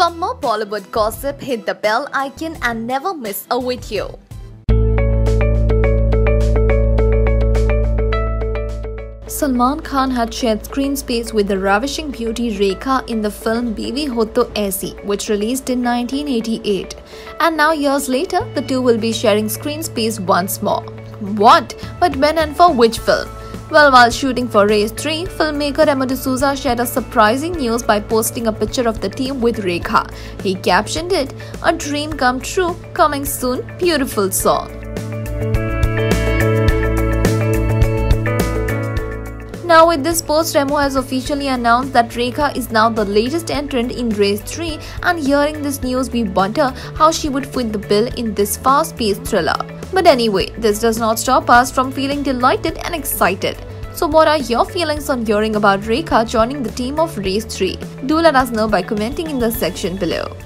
For more Bollywood gossip, hit the bell icon and never miss a video. Salman Khan had shared screen space with the ravishing beauty Rekha in the film Biwi Ho To Aisi, which released in 1988. And now, years later, the two will be sharing screen space once more. What? But when and for which film? Well, while shooting for Race 3, filmmaker Remo D'Souza shared a surprising news by posting a picture of the team with Rekha. He captioned it, A dream come true, coming soon, beautiful song. Now with this post, Remo has officially announced that Rekha is now the latest entrant in Race 3 and hearing this news we wonder how she would fit the bill in this fast-paced thriller. But anyway, this does not stop us from feeling delighted and excited. So what are your feelings on hearing about Rekha joining the team of Race 3? Do let us know by commenting in the section below.